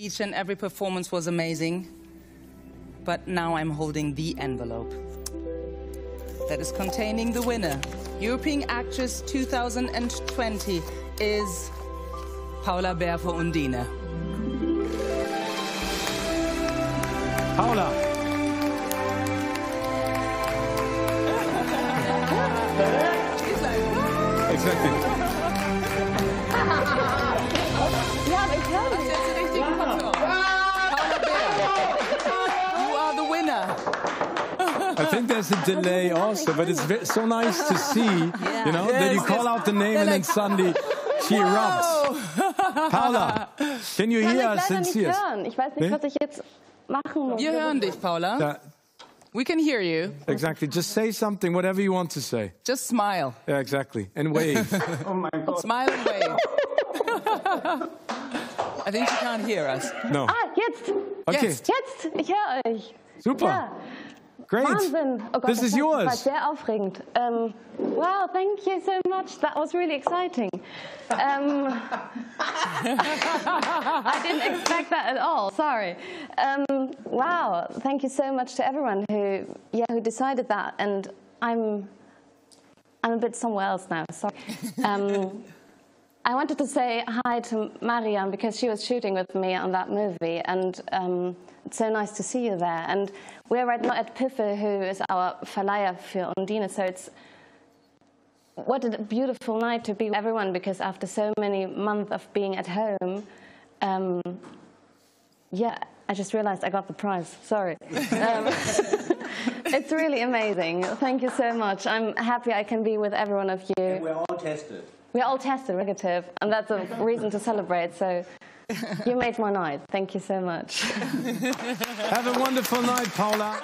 Each and every performance was amazing, but now I'm holding the envelope that is containing the winner. European Actress 2020 is Paula Beer for Undine. Paula. Exactly. I think there's a delay also, but it's so nice to see, you know, that you Yes, call yes. out the name and then suddenly she erupts. Paula, can you hear us and see us? hören. Ich weiß nicht, was ich jetzt machen muss. Wir hören dich, Paula. Yeah, We can hear you. exactly. Just say something, whatever you want to say. Just smile. Yeah, exactly. And wave. Smile and wave. I think she can't hear us. No. Ah, jetzt. Okay, Jetzt. Jetzt. Ich höre euch. super. Ja. Great. Wahnsinn. Oh Gott, This is war- Das war yours. sehr aufregend. Um, wow, thank you so much. That was really exciting. Um, I didn't expect that at all. Sorry. Um, wow, thank you so much to everyone who, yeah, who decided that. And I'm, I'm a bit somewhere else now. Sorry. I wanted to say hi to Marianne because she was shooting with me on that movie, and um, it's so nice to see you there. And we're right now at Piffl, who is our Verleiher für Undine, so it's what a beautiful night to be with everyone because after so many months of being at home, um, yeah, I just realized I got the prize. Sorry. Um, it's really amazing. Thank you so much. I'm happy I can be with every one of you. We're all tested. We're all tested negative, and that's a reason to celebrate. So you made my night. Thank you so much. Have a wonderful night, Paula.